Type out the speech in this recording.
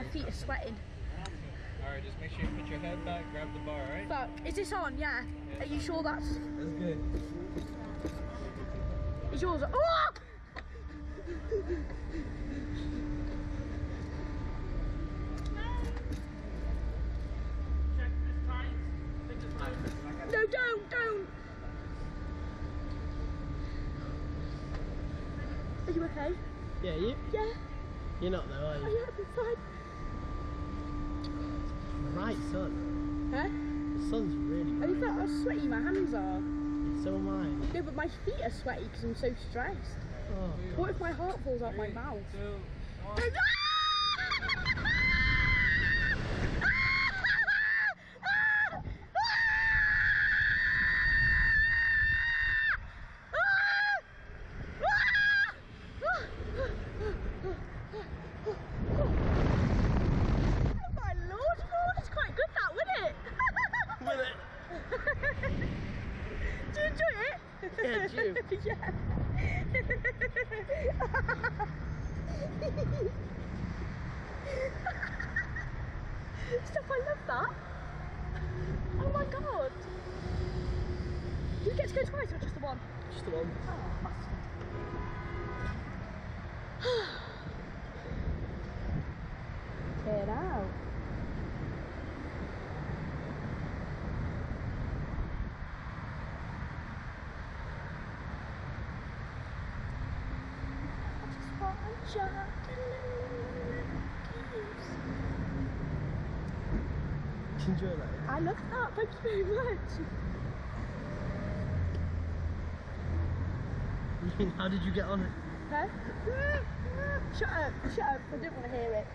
My feet are sweating. Alright, just make sure you put your head back, grab the bar, alright? Fuck. Is this on? Yeah. Are you sure that's... That's good. Is yours... Oh! No, don't, don't. Are you okay? Yeah, you? Yeah. You're not though, are Oh, you? yeah, I'm fine. Right, son. Huh? The sun's really Have you bright. felt how sweaty my hands are? So am I. No, but my feet are sweaty because I'm so stressed. Oh, What if my heart falls out my mouth? Two, one. Oh my lord, lord, it's quite good that, wasn't it? Will it? Do you enjoy it? You? yeah. Steph, I love that. Oh my god. Do you get to go twice or just the one? Just the one. Oh, get out. Enjoy that. I love that, thank you very much. How did you get on it? Huh? Shut up, shut up, I don't want to hear it.